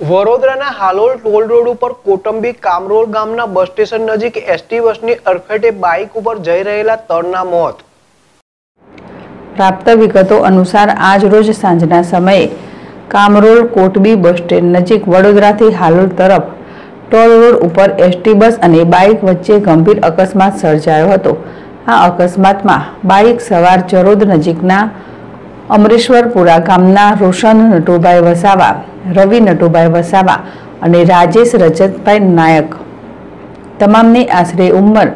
વડોદરાના Halol toll road ઉપર કોટંબી કામરોલ ગામના બસ સ્ટેશન નજીક એસટી બસની અડફેટે બાઇક ઉપર જઈ રહેલા તરણના મોત. પ્રાપ્ત વિગતો અનુસાર આજ રોજ સાંજના સમયે કામરોલ કોટબી બસ સ્ટેન્ડ નજીક વડોદરાથી હાલોલ તરફ ટોલ રોડ ઉપર એસટી બસ અને બાઇક વચ્ચે ગંભીર અકસ્માત સર્જાયો હતો. આ અકસ્માતમાં બાઇક સવાર જરોદ નજીકના અમરેશ્વરપુરા ગામના રોશન નટુભાઈ વસાવા, રવિ નટુભાઈ વસાવા અને રાજેશ રજતભાઈ નાયક. તમામની આશરે ઉંમર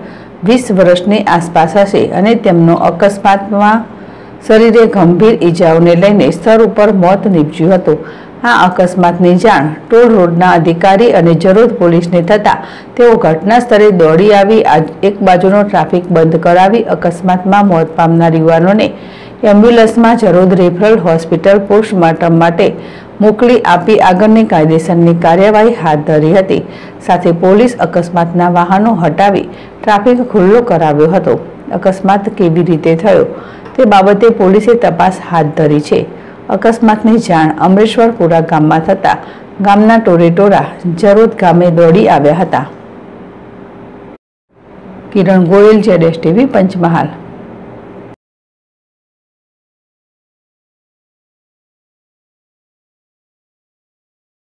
વીસ વર્ષની આસપાસ હશે અને તેમનો અકસ્માતમાં શરીરે ગંભીર ઈજાઓને લઈને સ્થળ ઉપર મોત નીપજ્યું હતું. આ અકસ્માતની જાણ ટોલ રોડના અધિકારી અને જરોદ પોલીસને થતાં તેઓ ઘટના સ્થળે દોડી આવી એક બાજુનો ટ્રાફિક બંધ કરાવી અકસ્માતમાં મોત પામનાર યુવાનોને એમ્બ્યુલન્સમાં જરોદ રેફરલ હોસ્પિટલ પોસ્ટમોર્ટમ માટે મોકલી આપી આગળની કાયદેસરની કાર્યવાહી હાથ ધરી હતી. સાથે પોલીસ અકસ્માતના વાહનો હટાવી ટ્રાફિક ખુલ્લો કરાવ્યો હતો. અકસ્માત કેવી રીતે થયો તે બાબતે પોલીસે તપાસ હાથ ધરી છે. અકસ્માતની જાણ અમરેશ્વરપુરા ગામમાં થતાં ગામના ટોરેટોરા જરોદ ગામે દોડી આવ્યા હતા. કિરણ ગોયલ, જેડેશ ટીવી, પંચમહાલ.